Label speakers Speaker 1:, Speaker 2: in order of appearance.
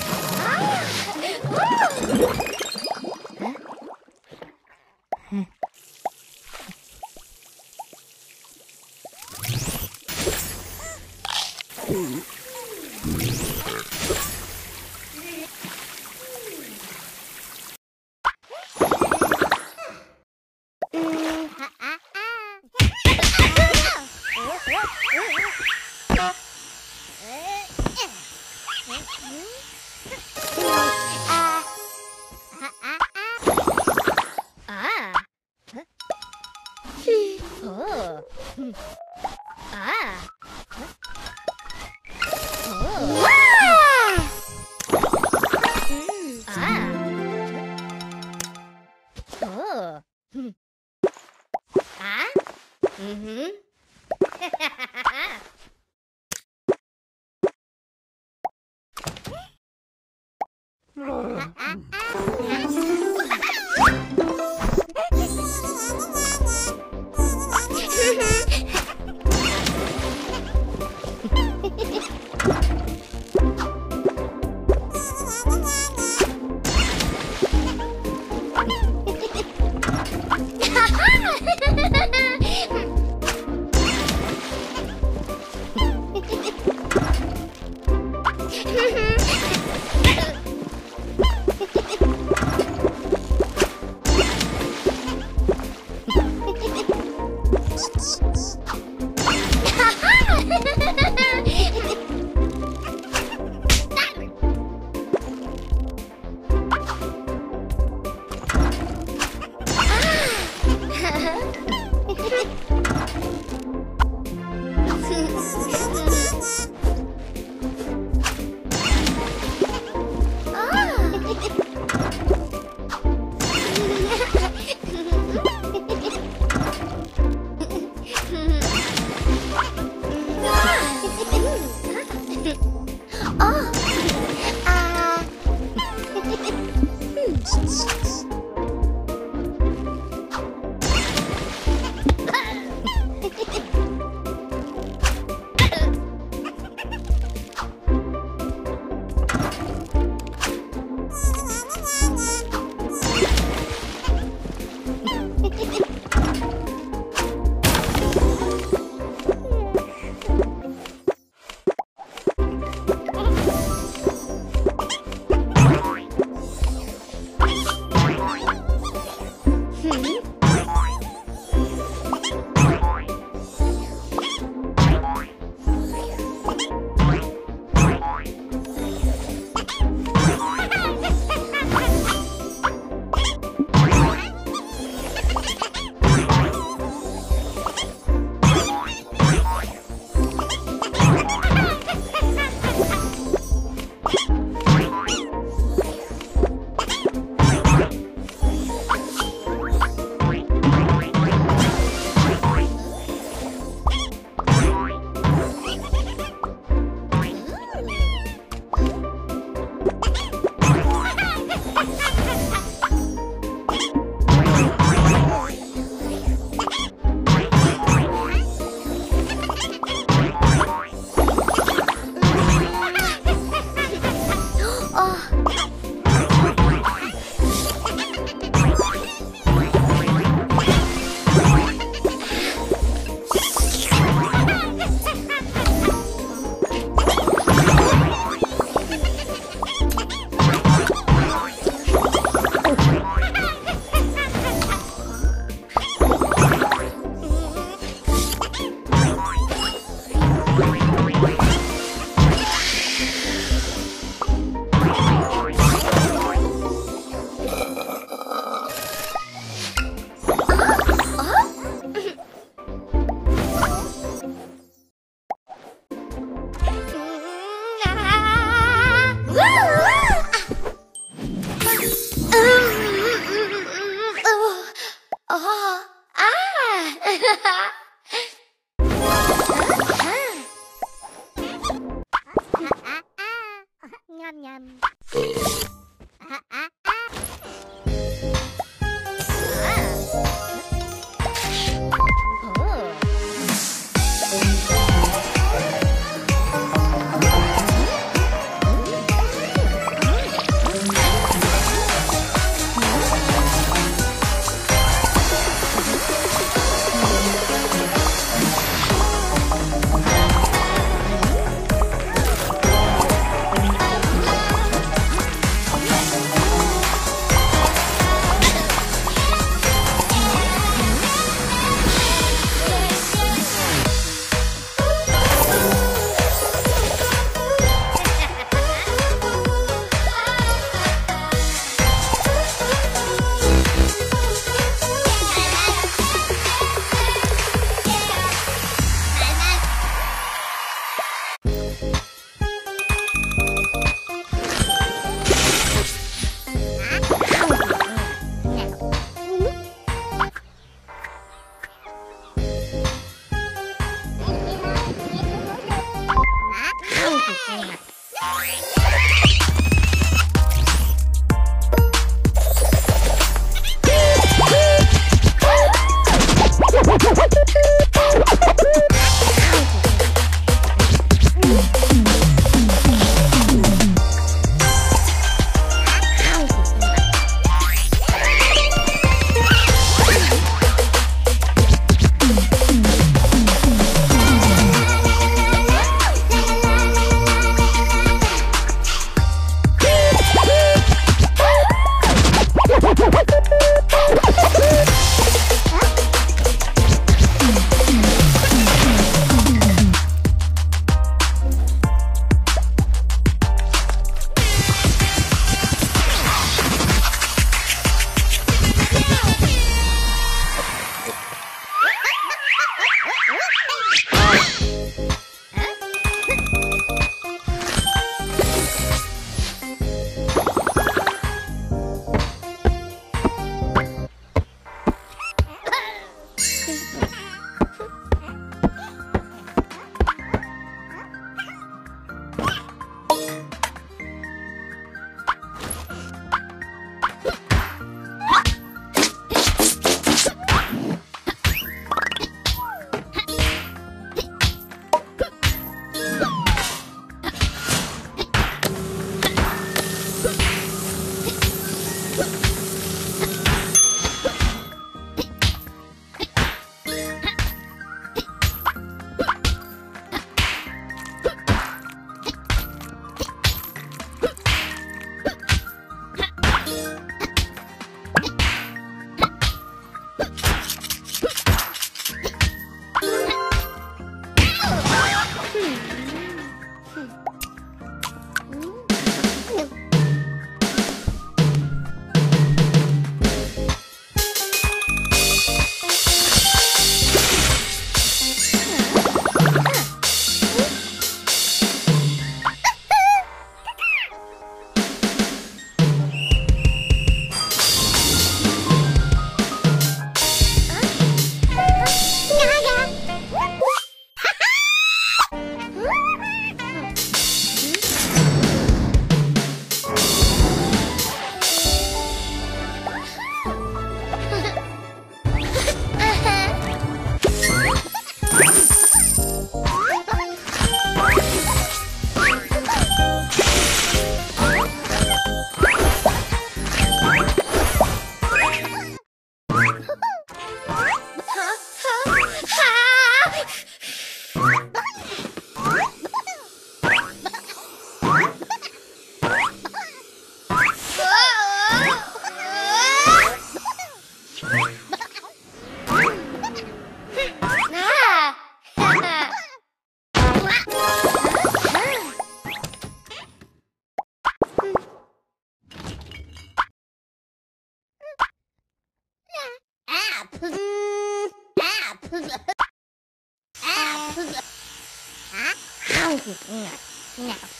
Speaker 1: 음. 아. Oh. Ah. Oh. Ah. Mm. Ah. Oh. Ah. Mm-hmm. ah, ah, ah. Oh! Yum. 嗯啊嗯啊